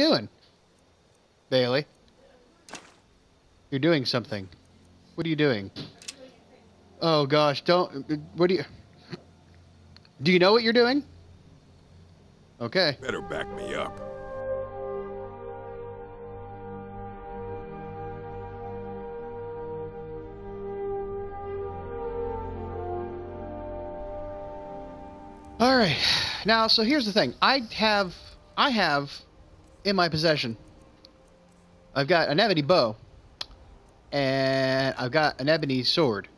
you doing? Bailey? You're doing something. What are you doing? Oh gosh, don't. What do you. Do you know what you're doing? Okay. Better back me up. All right. Now, so here's the thing. I have, I have, in my possession, I've got an ebony bow, and I've got an ebony sword.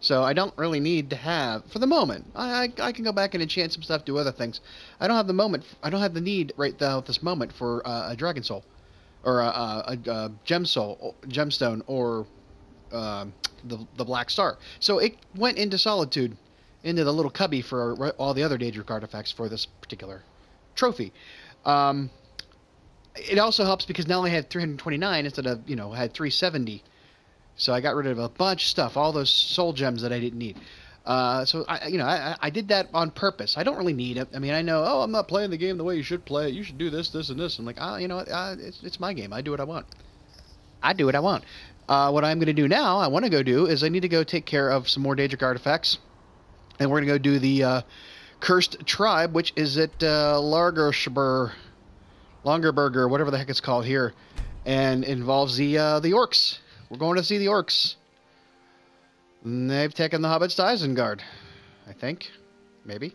So I don't really need to have, for the moment. I, I, I can go back and enchant some stuff, do other things. I don't have the moment. I don't have the need right now at this moment for uh, a dragon soul, or a, a, a, a gem soul, gemstone, or uh, the the black star. So it went into solitude into the little cubby for all the other Daedric artifacts for this particular trophy. Um, it also helps because now I had 329 instead of, you know, I had 370. So I got rid of a bunch of stuff, all those soul gems that I didn't need. Uh, so I, you know, I, I did that on purpose. I don't really need it. I mean, I know, oh, I'm not playing the game the way you should play it. You should do this, this, and this. I'm like, ah, you know, uh, it's, it's my game. I do what I want. I do what I want. Uh, what I'm going to do now, I want to go do, is I need to go take care of some more Daedric artifacts and we're gonna go do the uh, cursed tribe, which is at uh, Largershber, Longerberger, whatever the heck it's called here, and involves the uh, the orcs. We're going to see the orcs. And they've taken the hobbits to Isengard, I think, maybe.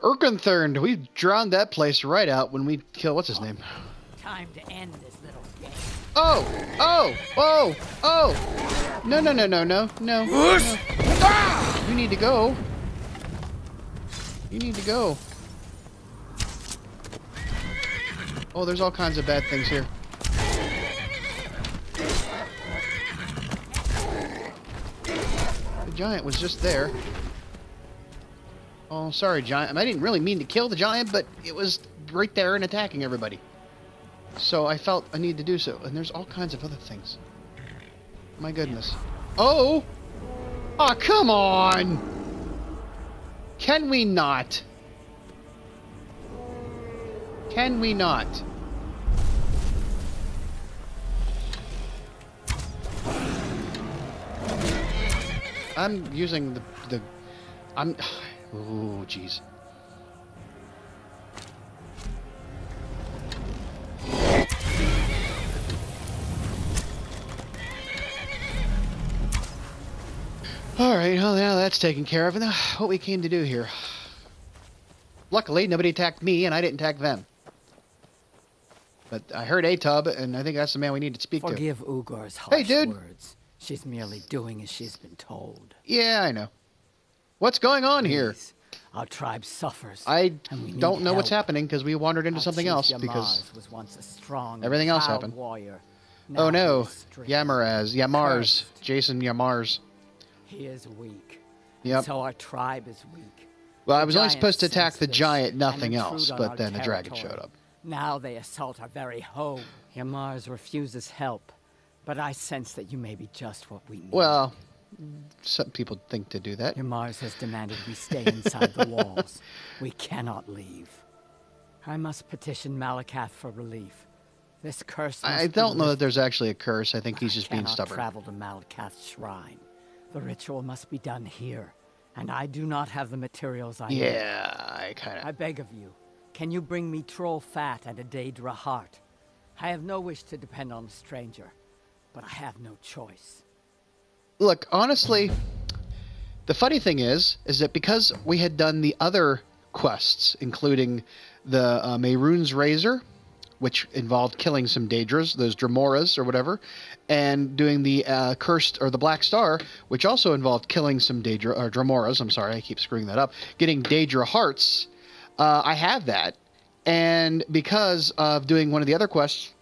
Urkenthurn, we drowned that place right out when we kill what's his name. Time to end this little game. Oh! Oh! Oh! Oh! No, no, no, no, no, no. no. You need to go. You need to go. Oh, there's all kinds of bad things here. The giant was just there. Oh, sorry, giant. I didn't really mean to kill the giant, but it was right there and attacking everybody. So I felt a need to do so. And there's all kinds of other things. My goodness. Oh! Oh, come on! Can we not? Can we not? I'm using the the I'm oh jeez. Alright, well now that's taken care of. And uh, what we came to do here. Luckily, nobody attacked me, and I didn't attack them. But I heard Atub, and I think that's the man we need to speak Forgive to. Ugor's harsh Hey, dude. words. She's merely doing as she's been told. Yeah, I know. What's going on here? Our tribe suffers. I and we need don't know what's help. happening because we wandered into Our something else Yamarz because was once a strong everything else happened. warrior. oh no. Yamaraz, Yamarz, Cursed. Jason Yamarz. He is weak. Yep. So our tribe is weak. Well, I was only supposed to attack the giant, nothing else, but then a dragon showed up. Now they assault our very home. Yamarz refuses help, but I sense that you may be just what we need. Well, some people think to do that. Yamarz has demanded we stay inside the walls. We cannot leave. I must petition Malacath for relief. This curse. I don't know that there's actually a curse. I think he's I just being stubborn. travel to Malacath's shrine. The ritual must be done here, and I do not have the materials I need. Yeah, I kind of... I beg of you, can you bring me troll fat and a Daedra heart? I have no wish to depend on a stranger, but I have no choice. Look, honestly, the funny thing is, is that because we had done the other quests, including the uh, Mehrunes Razor, which involved killing some Daedras, those Dramoras or whatever, and doing the uh, Cursed or the Black Star, which also involved killing some Daedra or Dramoras. I'm sorry, I keep screwing that up. Getting Daedra hearts. Uh, I have that, and because of doing one of the other quests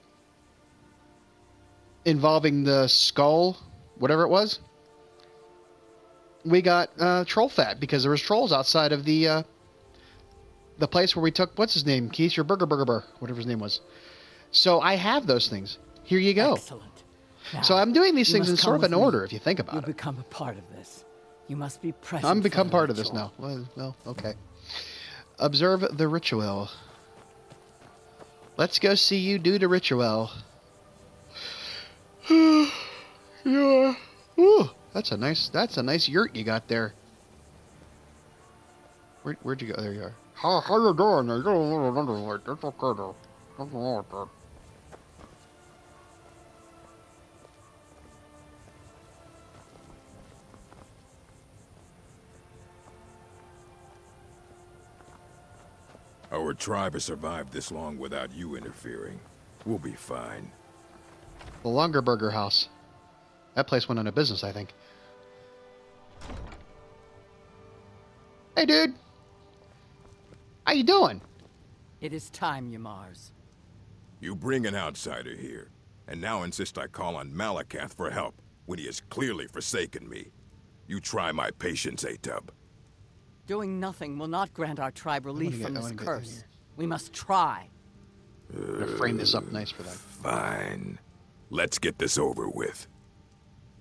involving the skull, whatever it was, we got uh, troll fat because there was trolls outside of the uh, the place where we took what's his name, Keith, your burger burger burger, whatever his name was. So I have those things. Here you go. Excellent. So I'm doing these things in sort of an me. order, if you think You about it. become a part of this. You must be present. I'm become part of this now. Well, well, okay. observe the ritual. Let's go see you do the ritual. yeah. Ooh, that's a nice. That's a nice yurt you got there. Where, where'd you go? There you are. How how you doing? You got a little underweight. That's okay though. Nothing wrong with that. Our tribe has survived this long without you interfering. We'll be fine. The Longer Burger House. That place went of business, I think. Hey, dude. How you doing? It is time, Yamarz. You bring an outsider here, and now insist I call on Malacath for help, when he has clearly forsaken me. You try my patience, Atub. Doing nothing will not grant our tribe relief get- from I this wanna get in curse. We must try. I'm gonna uh, frame this up nice for them. Fine. Let's get this over with.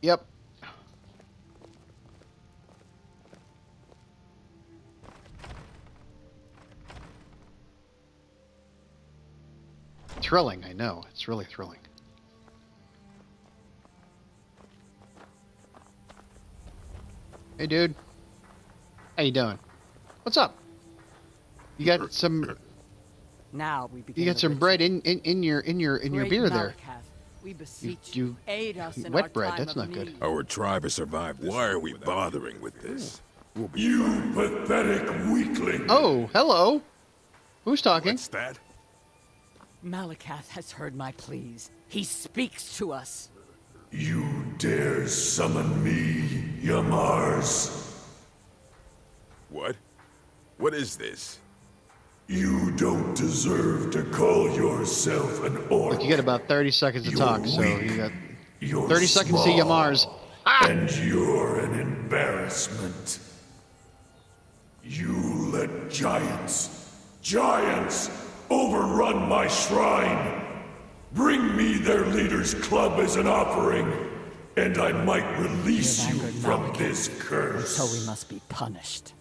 Yep. Thrilling, I know. It's really thrilling. Hey, dude. How you doing? What's up? You got some. Now we begin You got some bread in, in, in your in your in your beer there. Malacath, We beseech you- you, aid us in wet our bread, time that's of not good. Our tribe has survived this Why are we bothering with this? We'll be You fine. pathetic weakling! Oh, hello. Who's talking? What's that? Malacath has heard my pleas. He speaks to us. You dare summon me, Yamarz? What? What is this? You don't deserve to call yourself an orc. Look, you got about 30 seconds to You're talk, so you got You're 30 seconds to small, Yamarz. And you're an embarrassment. You let giants, giants, overrun my shrine. Bring me their leader's club as an offering, and I might release You've you angered from Malacath, this curse. So we must be punished.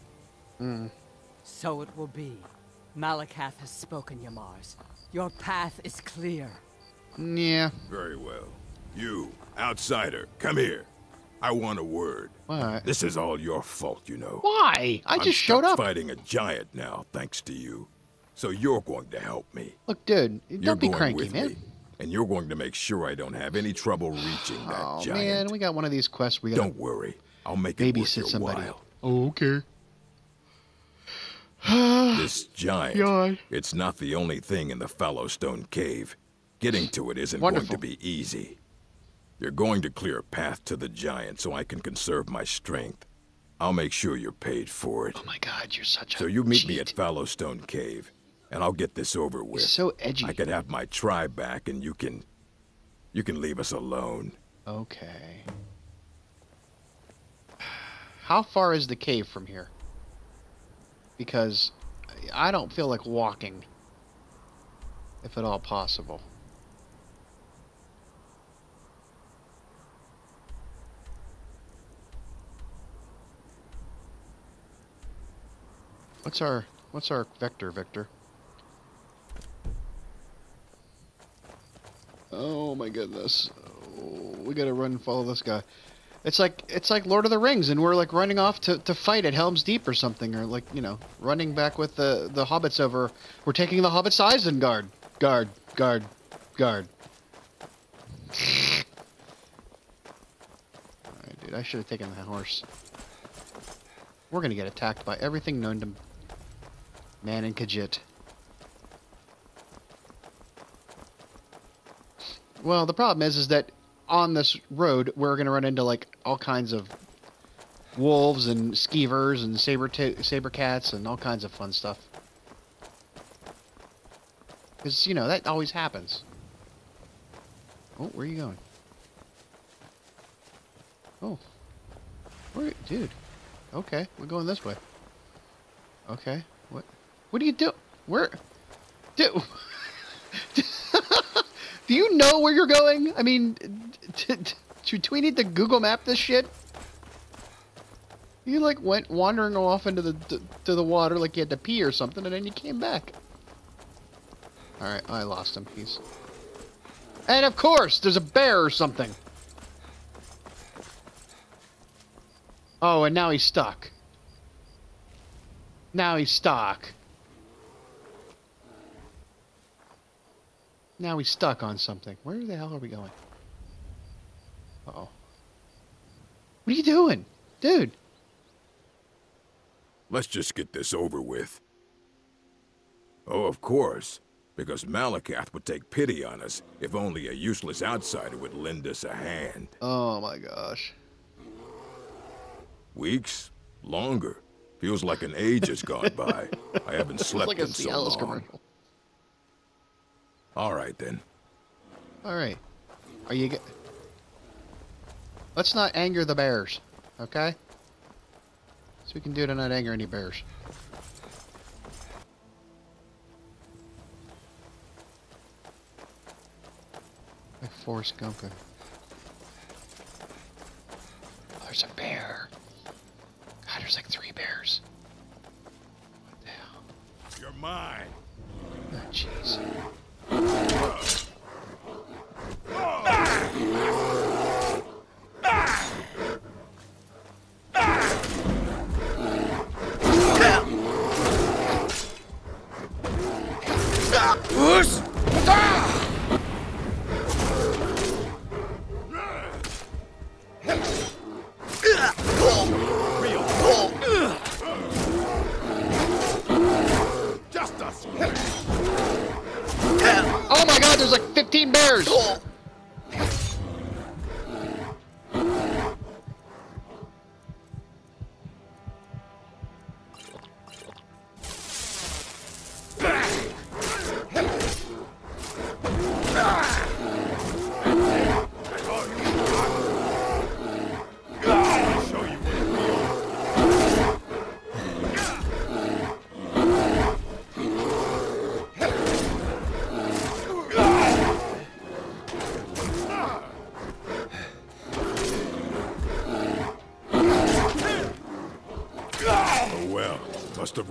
Hmm. So it will be. Malacath has spoken, Yamarz. Your path is clear. Yeah. Very well. You, outsider, come here. I want a word. What? This is all your fault, you know. Why? I I'm just showed stuck up. fighting a giant now, thanks to you. So you're going to help me. Look, dude, You're don't be going cranky, with man. me. And you're going to make sure I don't have any trouble reaching that Oh giant. man, we got one of these quests. We got Don't worry. I'll make it worth babysit your somebody. while. Oh, okay. This giant, Yawn. it's not the only thing in the Fallowstone Cave. Getting to it isn't Wonderful. going to be easy. You're going to clear a path to the giant so I can conserve my strength. I'll make sure you're paid for it. Oh my God, you're such a. So you meet me cheat. at Fallowstone Cave, and I'll get this over with. so edgy. I can have my tribe back, and you can... You can leave us alone. Okay. How far is the cave from here? Because I don't feel like walking, if at all possible. What's our what's our vector, Victor? Oh my goodness. Oh, we gotta run and follow this guy. It's like it's like Lord of the Rings, and we're like running off to, to fight at Helm's Deep or something, or like you know, running back with the the hobbits over. We're taking the hobbits to Isengard. Guard, guard, guard. Alright, dude, I should have taken the horse. We're gonna get attacked by everything known to man and Khajiit. Well, the problem is, is that on this road we're gonna run into like all kinds of wolves and skeevers and saber saber cats and all kinds of fun stuff. Because you know that always happens. Oh, where are you going? Oh, where, dude? Okay, we're going this way. Okay, what? What do you do? Where? Do? Do you know where you're going? I mean, do we need to Google Map this shit? You like went wandering off into the to the water like you had to pee or something, and then you came back. All right, I lost him. He's. And of course, there's a bear or something. Oh, and now he's stuck. Now he's stuck. Now he's stuck on something. Where the hell are we going? Uh oh. What are you doing? Dude. Let's just get this over with. Oh, of course. Because Malacath would take pity on us if only a useless outsider would lend us a hand. Oh my gosh. Weeks? Longer. Feels like an age has gone by. I haven't slept like in so long. commercial. All right then. All right. Are you? Get... Let's not anger the bears, okay? So we can do to not anger any bears. Like Forrest Gump. Oh, there's a bear. God, there's like three bears. What the hell? You're mine. Oh, jeez. Oh, my God.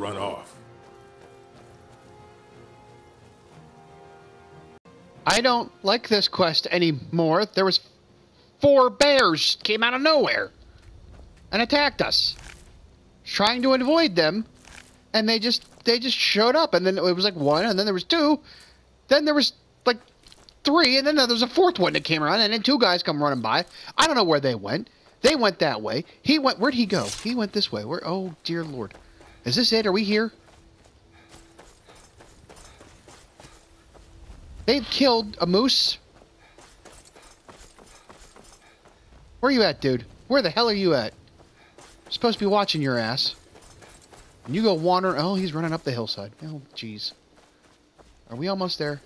Run off. I don't like this quest anymore. There was four bears came out of nowhere and attacked us. Trying to avoid them, and they just they just showed up and then it was like one and then there was two. Then there was like three and then there was a fourth one that came around and then two guys come running by. I don't know where they went. They went that way. He went where'd he go? He went this way. Where oh dear lord. Is this it? Are we here? They've killed a moose. Where are you at, dude? Where the hell are you at? supposed to be watching your ass. And you go wander. Oh, he's running up the hillside. Oh, jeez. Are we almost there?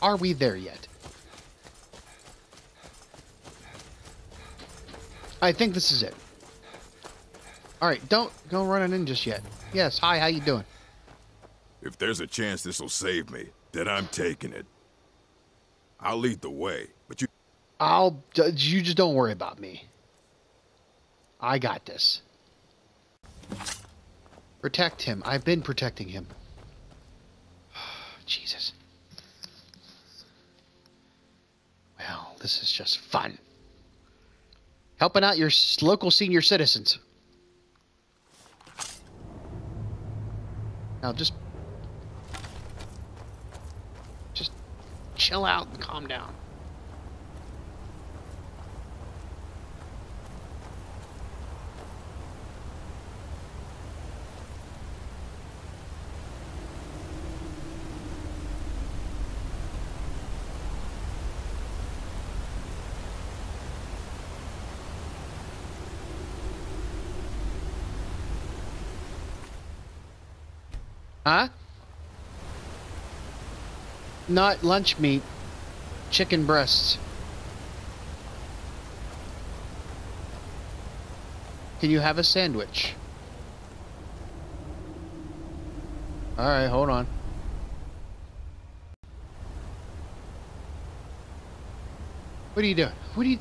Are we there yet? I think this is it. All right, don't go running in just yet. Yes, hi, how you doing? If there's a chance this'll save me, then I'm taking it. I'll lead the way, but you I'll. You just don't worry about me. I got this. Protect him. I've been protecting him. Jesus. Well, this is just fun. Helping out your local senior citizens. Now just. Just chill out and calm down. Huh? Not lunch meat. Chicken breasts. Can you have a sandwich? Alright, hold on. What are you doing? What are you...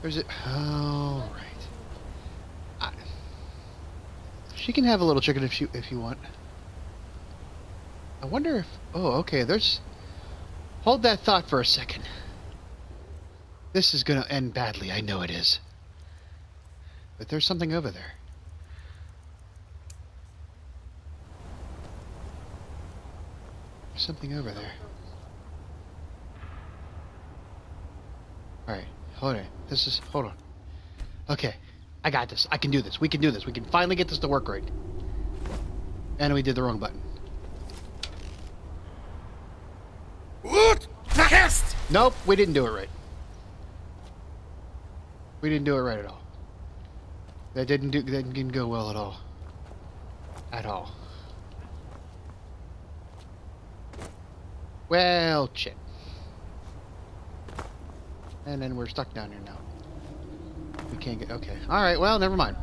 There's it. Oh, right. I, she can have a little chicken if she if you want. I wonder if. Oh, okay. There's. Hold that thought for a second. This is gonna end badly. I know it is. But there's something over there. There's something over there. Alright, hold on. This is. Hold on. Okay. I got this. I can do this. We can do this. We can finally get this to work right. And we did the wrong button. What? Nope, we didn't do it right. We didn't do it right at all. That didn't do. That didn't go well at all. At all. Well, shit. And then we're stuck down here now. We can't get. Okay. All right. Well, never mind.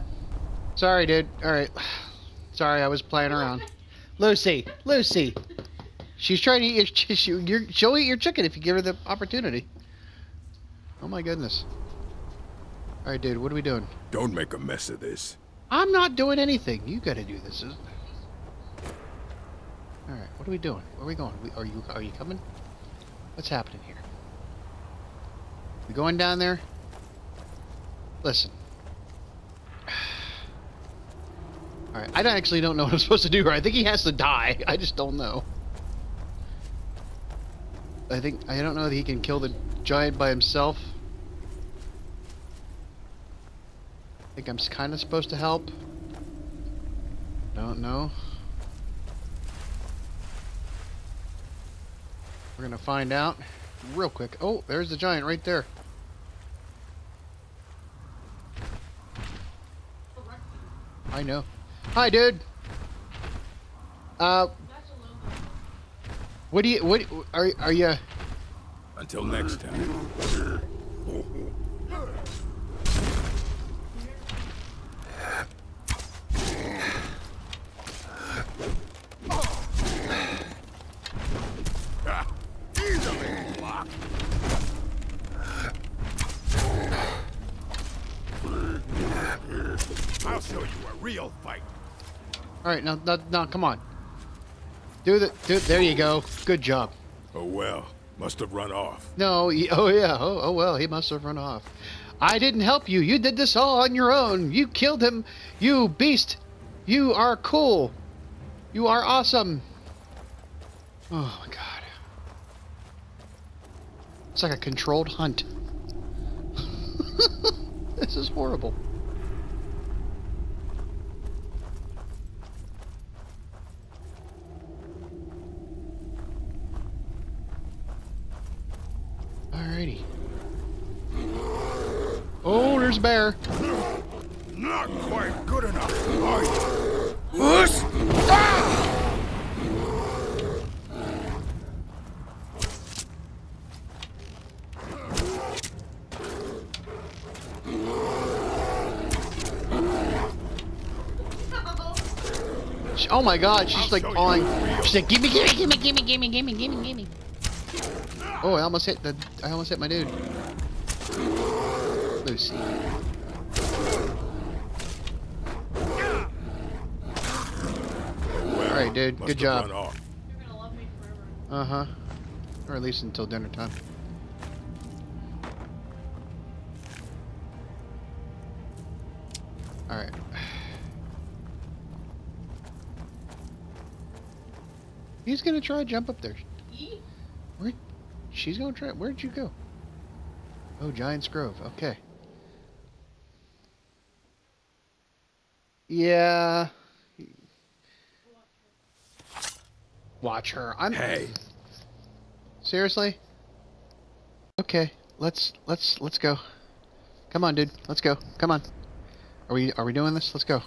Sorry, dude. All right. Sorry, I was playing around. Lucy, Lucy. She's trying to eat your. She, you're, she'll eat your chicken if you give her the opportunity. Oh my goodness. All right, dude. What are we doing? Don't make a mess of this. I'm not doing anything. You got to do this. All right. What are we doing? Where are we going? We, are you are you coming? What's happening here? We going down there? Listen. All right. I actually don't know what I'm supposed to do. I think he has to die. I just don't know. I think I don't know that he can kill the giant by himself. I think I'm kind of supposed to help. Don't know. We're gonna find out real quick. Oh, there's the giant right there. I know. Hi, dude. Uh, what do you? What are are you? Until next time. Ah, Easily blocked. I'll show you a real fight. All right, now, now, now, come on. Do the, do. There you go. Good job. Oh well, must have run off. No. y- Oh yeah. Oh, oh well. He must have run off. I didn't help you. You did this all on your own. You killed him. You beast. You are cool. You are awesome. Oh my god. It's like a controlled hunt. this is horrible. Alrighty. Oh, there's a bear. Not quite good enough, are you? Whoosh! She- Oh my god, she's like show you pawing. She's like, gimme, gimme, gimme, gimme, gimme, gimme, gimme, gimme. Oh, I almost hit the. I almost hit my dude. Lucy. All right, dude. Must Good job. You're gonna love me forever. Uh huh. Or at least until dinner time. All right. He's gonna try to jump up there. She's gonna try. Where'd you go? Oh, Giant's Grove. Okay. Yeah. Watch her. I'm. Hey, Seriously? Okay, let's let's let's go. Come on, dude. Let's go. Come on. Are we are we doing this? Let's go.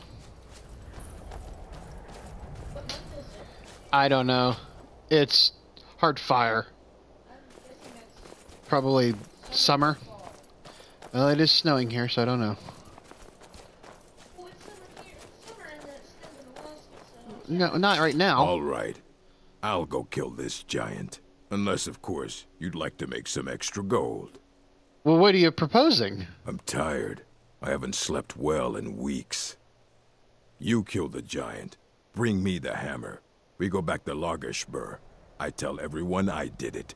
What month is it? I don't know. It's hard fire. I'm guessing that's Probably summer. Well, it is snowing here, so I don't know. It's summer here. It's summer and it's still in Alaska, so. No, not right now. all right. I'll go kill this giant. Unless, of course, you'd like to make some extra gold. Well, what are you proposing? I'm tired. I haven't slept well in weeks. You kill the giant. Bring me the hammer. We go back to Largashbur. I tell everyone I did it.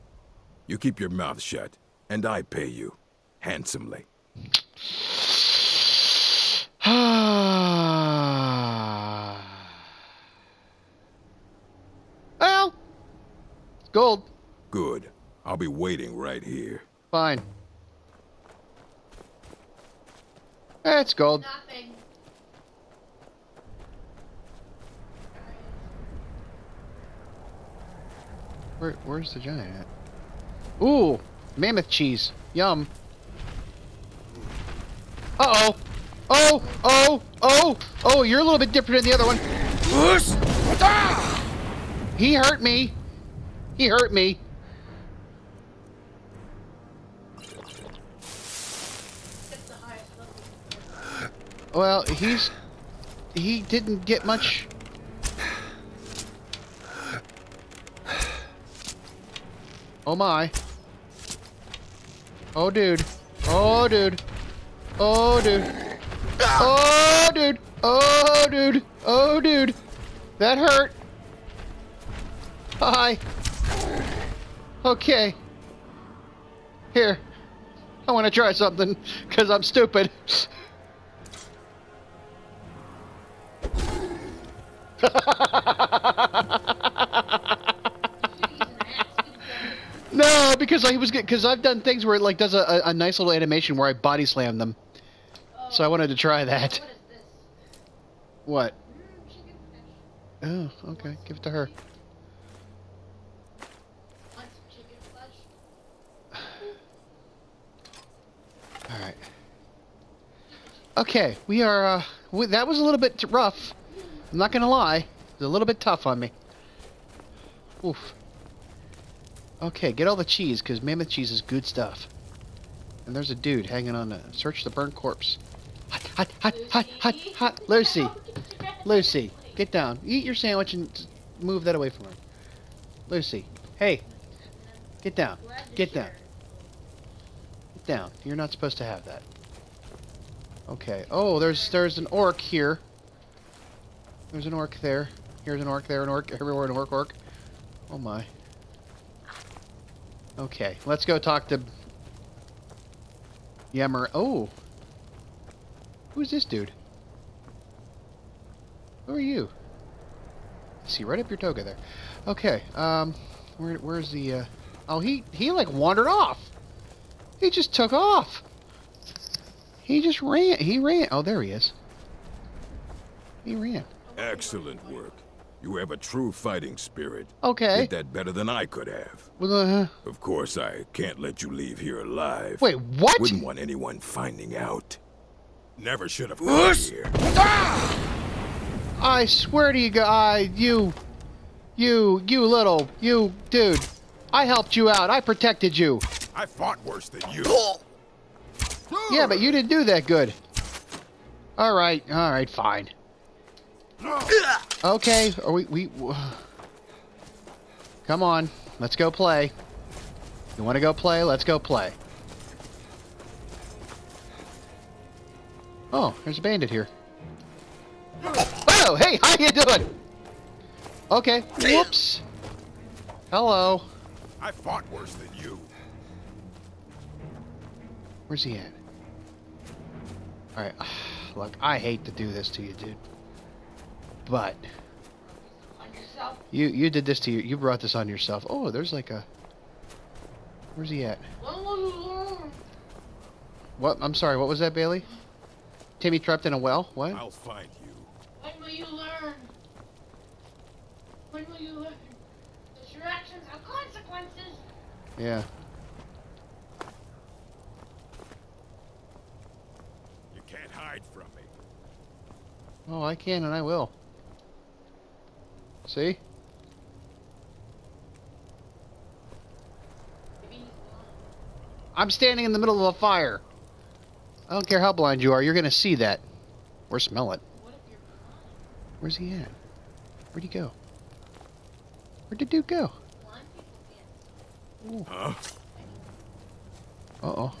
You keep your mouth shut, and I pay you. Handsomely. well, it's gold. Good. I'll be waiting right here. Fine. It's gold. Nothing. Where, where's the giant at? Ooh, mammoth cheese. Yum. Uh-oh. Oh, oh, oh, oh, you're a little bit different than the other one. He hurt me. He hurt me. It's the highest level. Well, he's... He didn't get much... Oh my. Oh dude. Oh dude. Oh dude. Oh dude. Oh dude. Oh dude. That hurt. Hi. Okay. Here. I want to try something because I'm stupid. No, because I was because I've done things where it like does a, a, nice little animation where I body slam them. So I wanted to try that. What is this? What? Mm. Oh, okay. Give it to her. Want some chicken flesh? All right. Okay, we are. Uh, we, that was a little bit rough. I'm not gonna lie. It was a little bit tough on me. Oof. Okay, get all the cheese because mammoth cheese is good stuff. And there's a dude hanging on the search the burnt corpse. Hot, hot, hot, hot, hot, hot. Lucy, Lucy, get down. Eat your sandwich and move that away from her. Lucy, hey, get down. Get down. Get down. You're not supposed to have that. Okay. Oh, there's there's an orc here. There's an orc there. Here's an orc there, an orc everywhere, an orc, orc. Oh my. Okay, let's go talk to Yemmer. Oh, who's this dude? Who are you? See, right up your toga there. Okay. Um, where where's the? Uh... Oh, he he like wandered off. He just took off. He just ran. He ran. Oh, there he is. He ran. Excellent work. You have a true fighting spirit. Okay. Did that better than I could have. Uh, Of course, I can't let you leave here alive. wait, what? Wouldn't want anyone finding out. Never should have come here. I swear to you, guy, you, you, you little, you, dude. I helped you out. I protected you. I fought worse than you. Yeah, but you didn't do that good. All right, all right, fine. Okay, are we we? Come on, let's go play. You want to go play? Let's go play. Oh, there's a bandit here. Oh, hey, how you doing? Okay, whoops. Hello. I fought worse than you. Where's he at? Alright, look, I hate to do this to you, dude. But you you did this to you. You brought this on yourself. Oh, there's like a. Where's he at? When will you learn? What? I'm sorry. What was that, Bailey? Timmy trapped in a well? What? I'll find you. When will you learn? When will you learn? That your actions have consequences. Yeah. You can't hide from me. Oh, I can and I will. See? Maybe he's blind. I'm standing in the middle of a fire. I don't care how blind you are. You're gonna see that, or smell it. What if you're blind? Where's he at? Where'd he go? Where'd the dude go? Can't. Huh? Uh oh.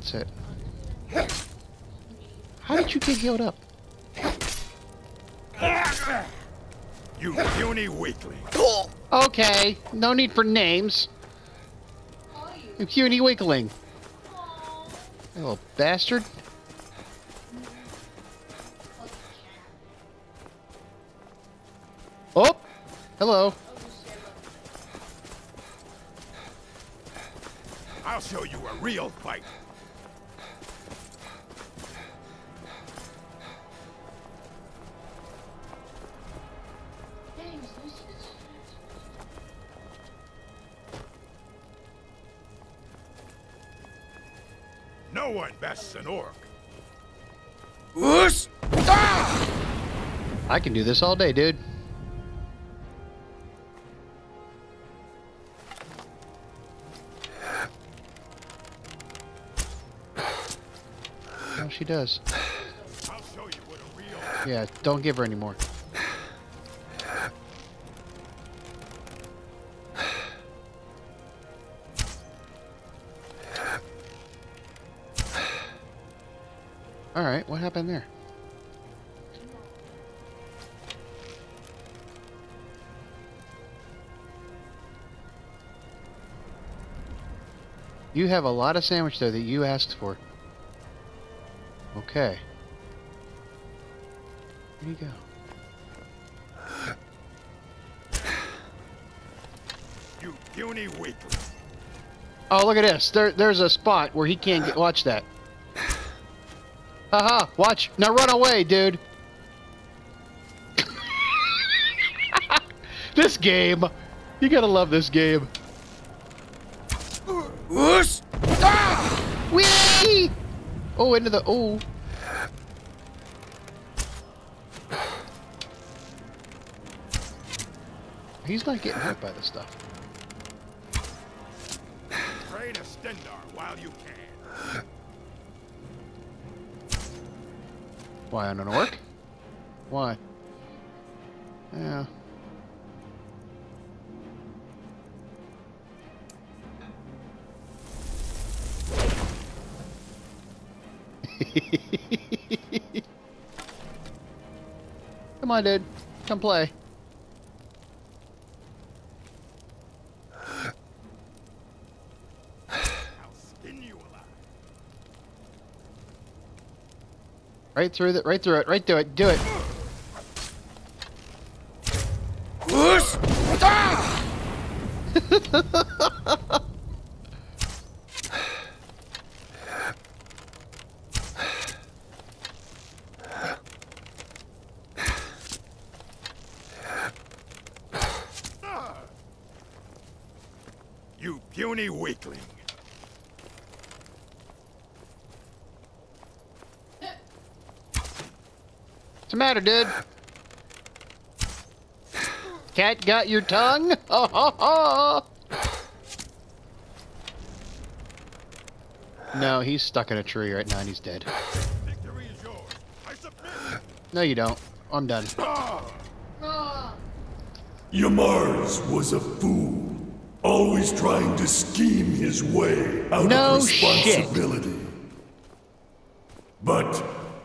That's it. How did you get healed up? You puny weakling. Okay, no need for names. You. Puny weakling. You little bastard. Oh! Hello. I'll just say that. I'll show you a real fight. No one bests an orc. Ah! I can do this all day, dude. Oh, she does. I'll show you what a real. Yeah, don't give her any more. Alright, what happened there? You have a lot of sandwich there that you asked for. Okay. There you go. You puny weakling. Oh, look at this. There, there's a spot where he can't get. Watch that. Haha, watch. Now run away, dude. this game. You gotta love this game. Ah! Whee! Oh, into the. Oh. He's not getting hurt by this stuff. Train a Stendar while you can. Why on an orc? Why? Yeah. Come on, dude. Come play. I'll skin you alive. Right through it. Right through it. Right through it. Do it. Ah! You puny weakling. What's the matter, dude? Cat got your tongue? Oh. No, he's stuck in a tree right now and he's dead. Victory is yours. I submit. No, you don't. I'm done. Yamarz was a fool, always trying to scheme his way out No of responsibility. But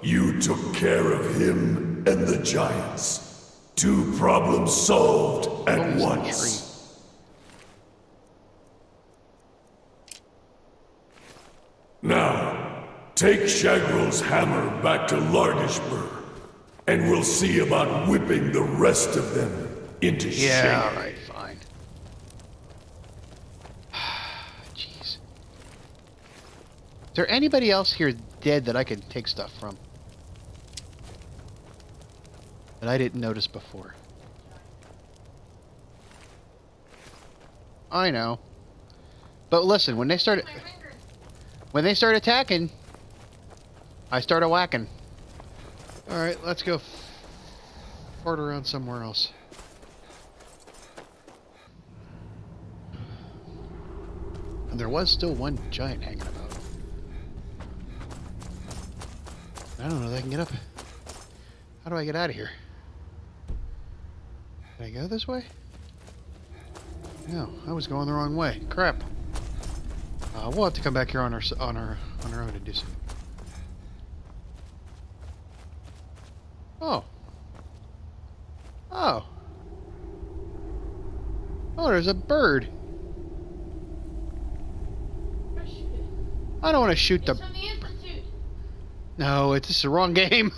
you took care of him and the giants. Two problems solved at a once. Now, take Shagrol's hammer back to Largashbur, and we'll see about whipping the rest of them into Yeah, shape. alright, fine. Jeez. Is there anybody else here dead that I can take stuff from? That I didn't notice before. I know. But listen, when they start when they start attacking, I started whacking. Alright, let's go fart around somewhere else. And there was still one giant hanging about. I don't know if I can get up. How do I get out of here? Can I go this way? No, I was going the wrong way. Crap. Uh, we'll have to come back here on our on our on our own and do some. Oh. Oh. Oh, there's a bird. I shoot it. I don't want to shoot the. From the Institute. No, it's just the wrong game.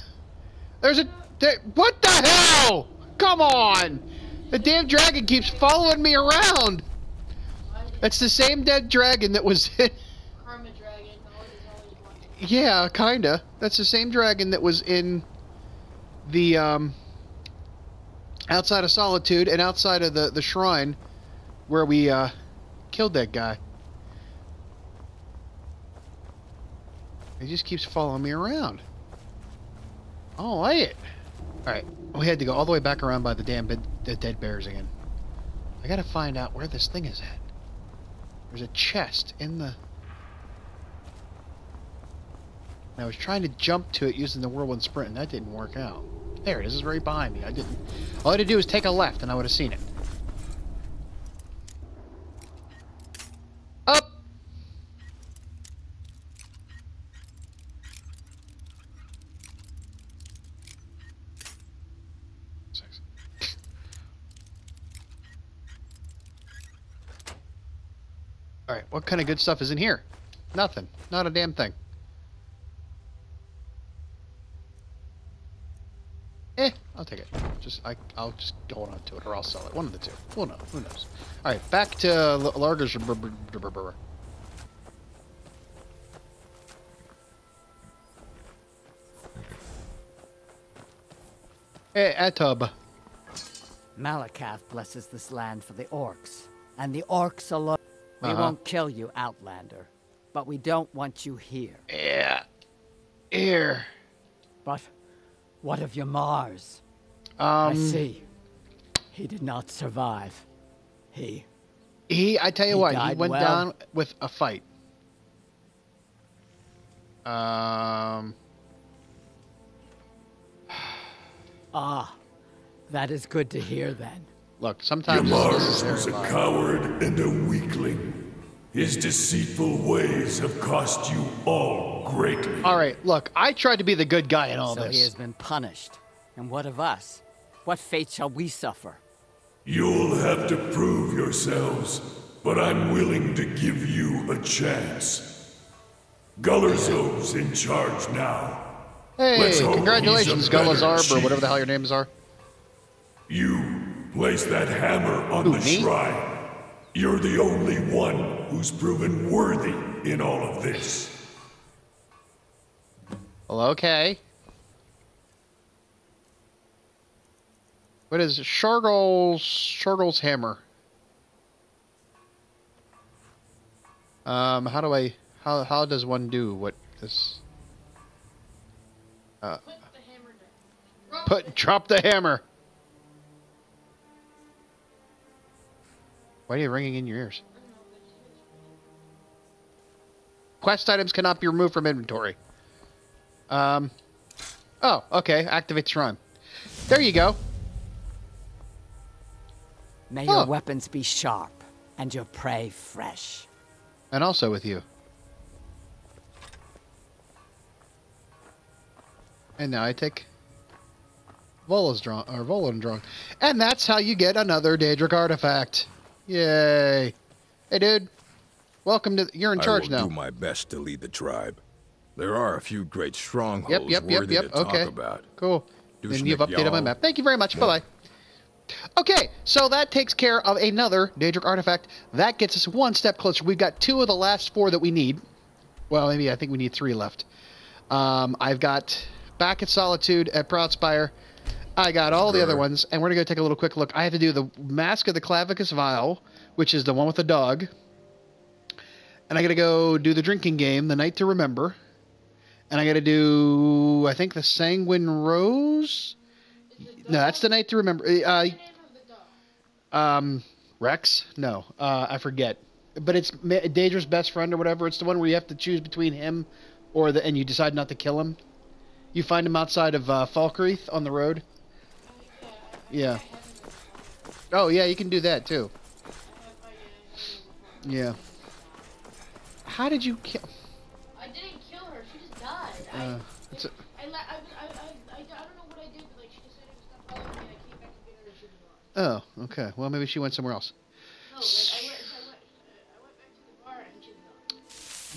There's a. There, what the hell? Come on! The damn dragon keeps following me around. It's the same dead dragon that was in. Karma Dragon. Always, always one. Yeah, kinda. That's the same dragon that was in the um outside of Solitude and outside of the the shrine where we uh killed that guy. He just keeps following me around. I don't like it. Alright, we had to go all the way back around by the damn the dead bears again. I gotta find out where this thing is at. There's a chest in the and I was trying to jump to it using the whirlwind sprint, and that didn't work out. There it is. It's right behind me. I didn't. All I had to do was take a left, and I would have seen it. Up. Six. All right. What kind of good stuff is in here? Nothing. Not a damn thing. Eh, I'll take it. Just I, I'll just hold on to it, or I'll sell it. One of the two. We'll know. Who knows? All right, back to L- Larger's. Hey, Atub. Malacath blesses this land for the orcs, and the orcs alone. We Uh-huh. won't kill you, Outlander, but we don't want you here. Yeah. Here. But what of Yamarz? Um. I see. He did not survive. He. He, I tell you He what, he went well. down with a fight. Um. Ah, that is good to hear then. Look, sometimes it's Yamarz necessary. was a lie. coward and a weakling. His deceitful ways have cost you all greatly. All right, look, I tried to be the good guy in all so this. he has been punished. And what of us? What fate shall we suffer? You'll have to prove yourselves, but I'm willing to give you a chance. Gularzob's in charge now. Hey, congratulations, he's Gulazarb, or whatever the hell your names are. You place that hammer on Who, the me? shrine. You're the only one who's proven worthy in all of this. Well, okay. What is Shagrol's Shagrol's hammer? Um, how do I how how does one do what this Put the hammer down. Drop put it. drop the hammer? Why are you ringing in your ears? Quest items cannot be removed from inventory. Um. Oh, okay. Activate shrine. There you go. May your Oh. weapons be sharp and your prey fresh. And also with you. And now I take Volodrong or Volodrong. And that's how you get another Daedric artifact. Yay. Hey dude. Welcome to you're in charge I will now. do my best to lead the tribe. There are a few great strongholds Yep, yep, yep, worthy yep. to talk about. Cool. Douche and you've updated my map. Thank you very much. Bye bye. Okay, so that takes care of another Daedric artifact. That gets us one step closer. We've got two of the last four that we need. Well, maybe I think we need three left. Um, I've got back at Solitude at Proudspire. I got all the other ones, and we're gonna go take a little quick look. I have to do the Mask of the Clavicus Vile, which is the one with the dog, and I gotta go do the drinking game, the Night to Remember, and I gotta do I think the Sanguine Rose. No, that's the Night to Remember. Uh, The name of the dog. um, Rex? No, uh, I forget. But it's Ma- Daedra's best friend or whatever. It's the one where you have to choose between him or the, and you decide not to kill him. You find him outside of uh, Falkreath on the road. Yeah. Oh yeah, you can do that too. Yeah. how did you kill? I didn't kill her. She just died. I, Uh, it's a- I, la- I, I, I, I, I don't know what I did, but like she decided to stop following me, I came back to get her, and she was. Oh, okay. Well, maybe she went somewhere else. No, like I went, I went, I went back to the bar, and she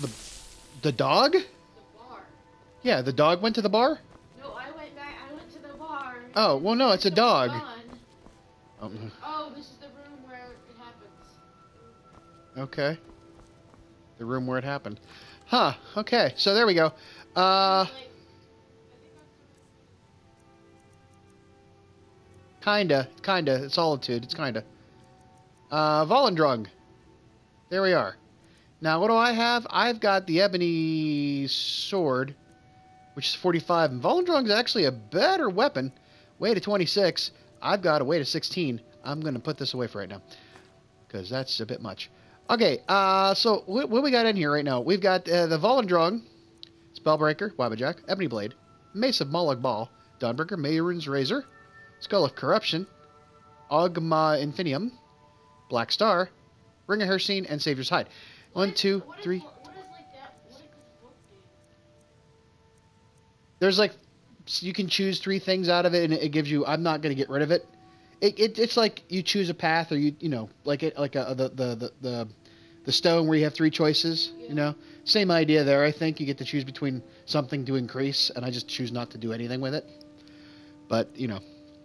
was gone. The dog? The bar. Yeah, the dog went to the bar. No, I went back. I went to the bar. Oh, well, no, it's a dog. Oh, Oh, this is the room where it happens. okay. The room where it happened. Huh. Okay. So there we go. Uh, like, I think kinda, kinda. Solitude. It's kinda. Uh, Volendrung. There we are. Now, what do I have? I've got the ebony sword, which is 45, and Volendrung's actually a better weapon. Weight to 26. I've got a way to 16. I'm gonna put this away for right now, because that's a bit much. Okay. Uh, so what, what we got in here right now? We've got uh, the Volendrung, Spellbreaker, Wabbajack, Ebony Blade, Mace of Molag Bal, Dawnbreaker, Mehrunes' Razor, Skull of Corruption, Ogma Infinium, Black Star, Ring of Hircine, and Savior's Hide. One, is- two, three. What is like that? What is this book do? There's like you can choose three things out of it, and it gives you. I'm not going to get rid of it. It, it. It's like you choose a path, or you you know like it like a, the, the the the the stone where you have three choices. You know, same idea there. I think you get to choose between something to increase, and I just choose not to do anything with it. But you know,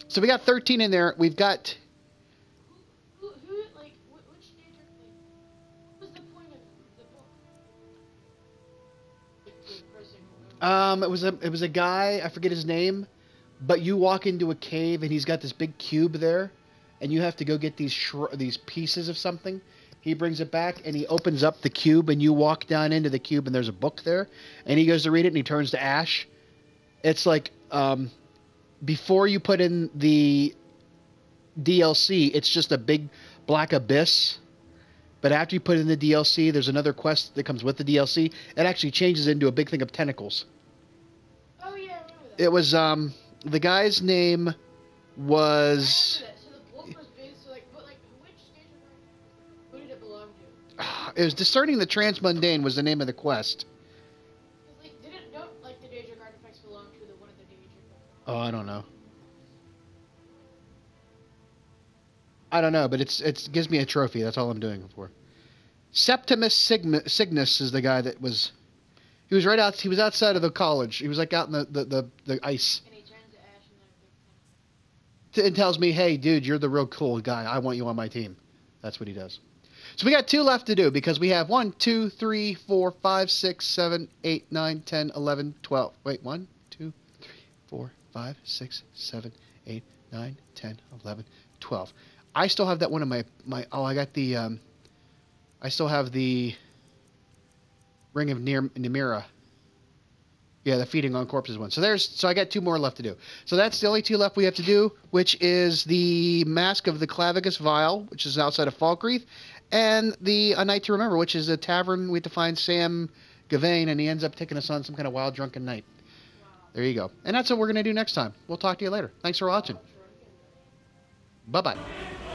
so we got 13 in there. We've got Um, it was a it was a guy. I forget his name, but you walk into a cave and he's got this big cube there, and you have to go get these these pieces of something. He brings it back and he opens up the cube and you walk down into the cube and there's a book there, and he goes to read it and he turns to ash. It's like um, before you put in the DLC, it's just a big black abyss. But after you put in the DLC, there's another quest that comes with the DLC. It actually changes into a big thing of tentacles. Oh, yeah, I remember that. It was um the guy's name was remember that. So the book was big, so, like, but, like, which nature group- who did it belong to? it was discerning the transmundane was the name of the quest. like, didn't, don't, like, the nature artifacts belong to the one of the nature Oh, I don't know. I don't know, but it's it's gives me a trophy. That's all I'm doing it for. Septimus Sigma, Signus is the guy that was. He was right out. He was outside of the college. He was like out in the the, the, the ice. And he turns to ash and and tells me, "Hey, dude, you're the real cool guy. I want you on my team." That's what he does. So we got two left to do because we have one, two, three, four, five, six, seven, eight, nine, ten, eleven, twelve. Wait, one, two, three, four, five, six, seven, eight, nine, ten, eleven, twelve. I still have that one in my my. Oh, I got the. Um, I still have the Ring of Namira. Yeah, the feeding on corpses one. So there's so I got two more left to do. So that's the only two left we have to do, which is the Mask of the Clavicus Vile, which is outside of Falkreath, and the A Night to Remember, which is a tavern we have to find Sam Guevenne, and he ends up taking us on some kind of wild drunken night. There you go. And that's what we're gonna do next time. We'll talk to you later. Thanks for watching. Bye bye.